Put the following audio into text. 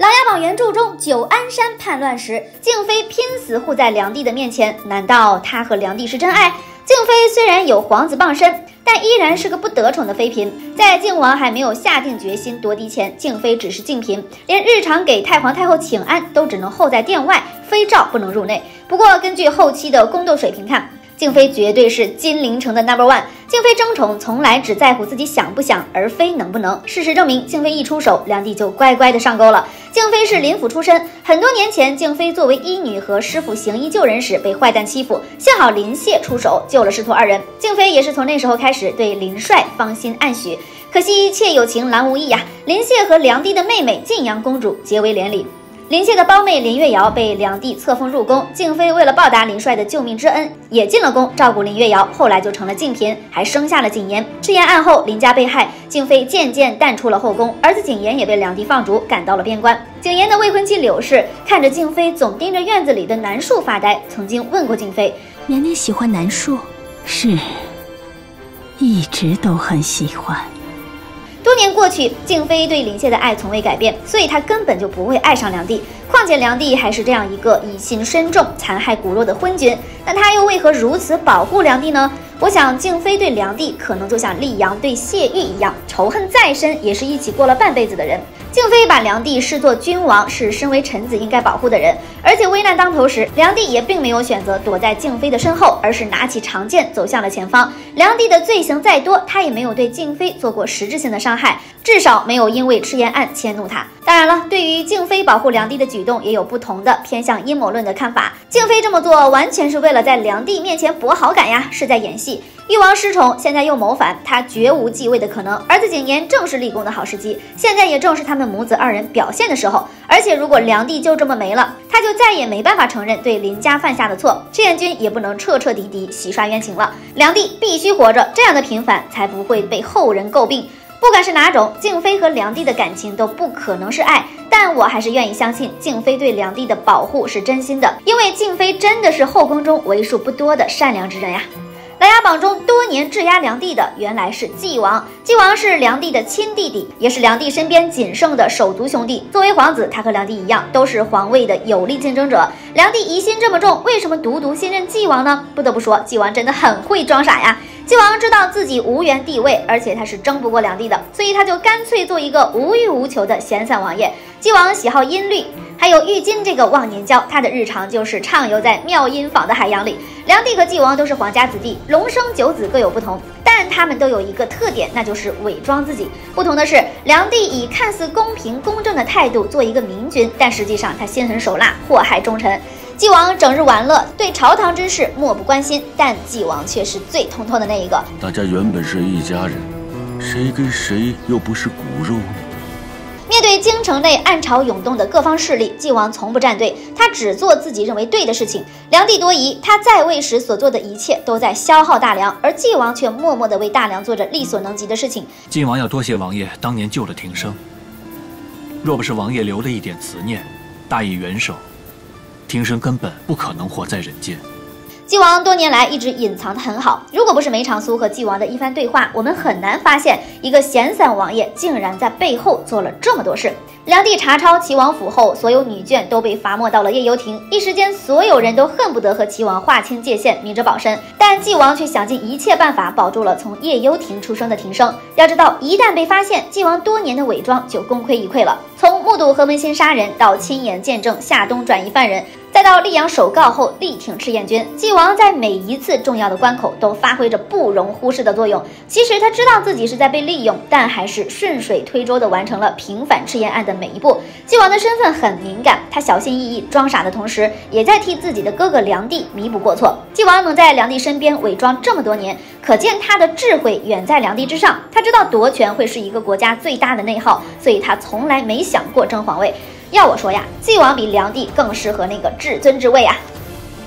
《琅琊榜》原著中，九安山叛乱时，静妃拼死护在梁帝的面前。难道她和梁帝是真爱？静妃虽然有皇子傍身，但依然是个不得宠的妃嫔。在靖王还没有下定决心夺嫡前，静妃只是静嫔，连日常给太皇太后请安都只能候在殿外，妃诏不能入内。不过，根据后期的宫斗水平看，静妃绝对是金陵城的 number one。静妃争宠从来只在乎自己想不想，而非能不能。事实证明，静妃一出手，梁帝就乖乖的上钩了。静妃是林府出身，很多年前，静妃作为医女和师傅行医救人时被坏蛋欺负，幸好林谢出手救了师徒二人。静妃也是从那时候开始对林帅芳心暗许。可惜妾有情郎无意呀，林谢和梁帝的妹妹晋阳公主结为连理。林谢的胞妹林月瑶被梁帝册封入宫，静妃为了报答林帅的救命之恩，也进了宫照顾林月瑶，后来就成了静嫔，还生下了景言。赤焰案后，林家被害，静妃渐渐淡出了后宫，儿子景言也被梁帝放逐，赶到了边关。景言的未婚妻柳氏看着静妃总盯着院子里的楠树发呆，曾经问过静妃：“年年喜欢楠树？”“是，一直都很喜欢。”多年过去，静妃对林燮的爱从未改变，所以她根本就不会爱上梁帝。况且梁帝还是这样一个疑心深重、残害骨肉的昏君，那他又为何如此保护梁帝呢？我想，静妃对梁帝可能就像溧阳对谢玉一样，仇恨再深，也是一起过了半辈子的人。静妃把梁帝视作君王，是身为臣子应该保护的人。而且危难当头时，梁帝也并没有选择躲在静妃的身后，而是拿起长剑走向了前方。梁帝的罪行再多，他也没有对静妃做过实质性的伤害，至少没有因为赤焰案迁怒他。当然了，对于静妃保护梁帝的举动，也有不同的偏向阴谋论的看法。静妃这么做完全是为了在梁帝面前博好感呀，是在演戏。誉王失宠，现在又谋反，他绝无继位的可能。儿子景琰正是立功的好时机，现在也正是他们母子二人表现的时候。而且，如果梁帝就这么没了，他就再也没办法承认对林家犯下的错，赤焰军也不能彻彻底底洗刷冤情了。梁帝必须活着，这样的平反才不会被后人诟病。不管是哪种，静妃和梁帝的感情都不可能是爱，但我还是愿意相信静妃对梁帝的保护是真心的，因为静妃真的是后宫中为数不多的善良之人呀。琅琊榜中多年质押梁帝的原来是纪王，纪王是梁帝的亲弟弟，也是梁帝身边仅剩的手足兄弟。作为皇子，他和梁帝一样，都是皇位的有力竞争者。梁帝疑心这么重，为什么独独信任纪王呢？不得不说，纪王真的很会装傻呀。晋王知道自己无缘帝位，而且他是争不过梁帝的，所以他就干脆做一个无欲无求的闲散王爷。晋王喜好音律。还有玉金这个忘年交，他的日常就是畅游在妙音坊的海洋里。梁帝和晋王都是皇家子弟，龙生九子各有不同，但他们都有一个特点，那就是伪装自己。不同的是，梁帝以看似公平公正的态度做一个明君，但实际上他心狠手辣，祸害忠臣。纪王整日玩乐，对朝堂之事漠不关心，但纪王却是最通透的那一个。大家原本是一家人，谁跟谁又不是骨肉呢？面对京城内暗潮涌动的各方势力，纪王从不站队，他只做自己认为对的事情。梁帝多疑，他在位时所做的一切都在消耗大梁，而纪王却默默地为大梁做着力所能及的事情。晋王要多谢王爷当年救了庭生，若不是王爷留了一点慈念，大义援手，庭生根本不可能活在人间。纪王多年来一直隐藏得很好，如果不是梅长苏和纪王的一番对话，我们很难发现一个闲散王爷竟然在背后做了这么多事。梁帝查抄齐王府后，所有女眷都被罚没到了夜游亭，一时间所有人都恨不得和齐王划清界限，明哲保身。但纪王却想尽一切办法保住了从夜游亭出生的庭生。要知道，一旦被发现，纪王多年的伪装就功亏一篑了。从目睹何文新杀人，到亲眼见证夏冬转移犯人。再到溧阳首告后力挺赤焰军，纪王在每一次重要的关口都发挥着不容忽视的作用。其实他知道自己是在被利用，但还是顺水推舟地完成了平反赤焰案的每一步。纪王的身份很敏感，他小心翼翼装傻的同时，也在替自己的哥哥梁帝弥补过错。纪王能在梁帝身边伪装这么多年，可见他的智慧远在梁帝之上。他知道夺权会是一个国家最大的内耗，所以他从来没想过争皇位。要我说呀，晋王比梁帝更适合那个至尊之位啊。